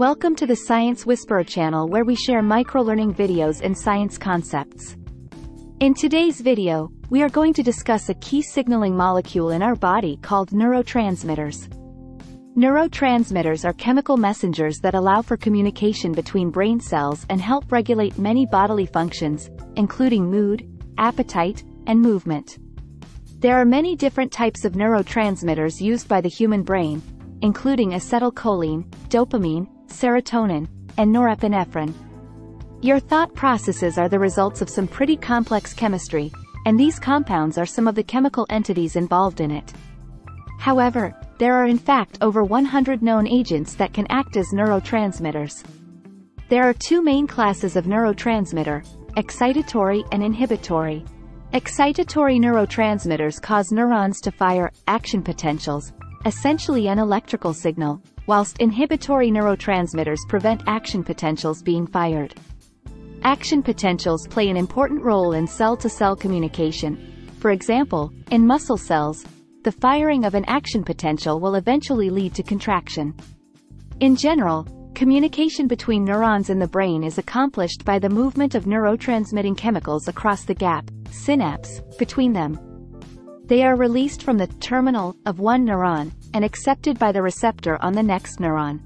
Welcome to the Science Whisperer channel where we share microlearning videos and science concepts. In today's video, we are going to discuss a key signaling molecule in our body called neurotransmitters. Neurotransmitters are chemical messengers that allow for communication between brain cells and help regulate many bodily functions, including mood, appetite, and movement. There are many different types of neurotransmitters used by the human brain, including acetylcholine, dopamine, serotonin, and norepinephrine. Your thought processes are the results of some pretty complex chemistry, and these compounds are some of the chemical entities involved in it. However, there are in fact over 100 known agents that can act as neurotransmitters. There are two main classes of neurotransmitter, excitatory and inhibitory. Excitatory neurotransmitters cause neurons to fire action potentials, essentially an electrical signal, whilst inhibitory neurotransmitters prevent action potentials being fired. Action potentials play an important role in cell-to-cell -cell communication. For example, in muscle cells, the firing of an action potential will eventually lead to contraction. In general, communication between neurons in the brain is accomplished by the movement of neurotransmitting chemicals across the gap, synapse, between them. They are released from the terminal of one neuron and accepted by the receptor on the next neuron.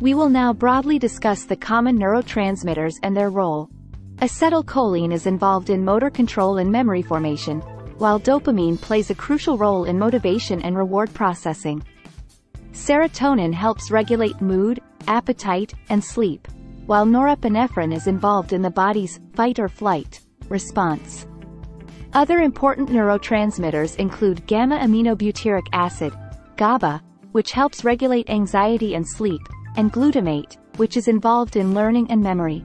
We will now broadly discuss the common neurotransmitters and their role. Acetylcholine is involved in motor control and memory formation, while dopamine plays a crucial role in motivation and reward processing. Serotonin helps regulate mood, appetite, and sleep, while norepinephrine is involved in the body's fight or flight response. Other important neurotransmitters include gamma-aminobutyric acid, GABA, which helps regulate anxiety and sleep, and glutamate, which is involved in learning and memory.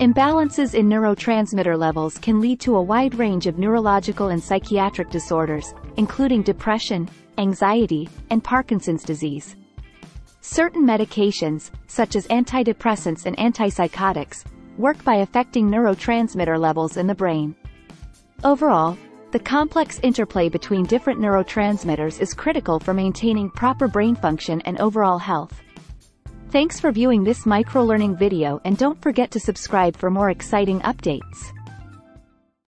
Imbalances in neurotransmitter levels can lead to a wide range of neurological and psychiatric disorders, including depression, anxiety, and Parkinson's disease. Certain medications, such as antidepressants and antipsychotics, work by affecting neurotransmitter levels in the brain. Overall, the complex interplay between different neurotransmitters is critical for maintaining proper brain function and overall health. Thanks for viewing this microlearning video and don't forget to subscribe for more exciting updates.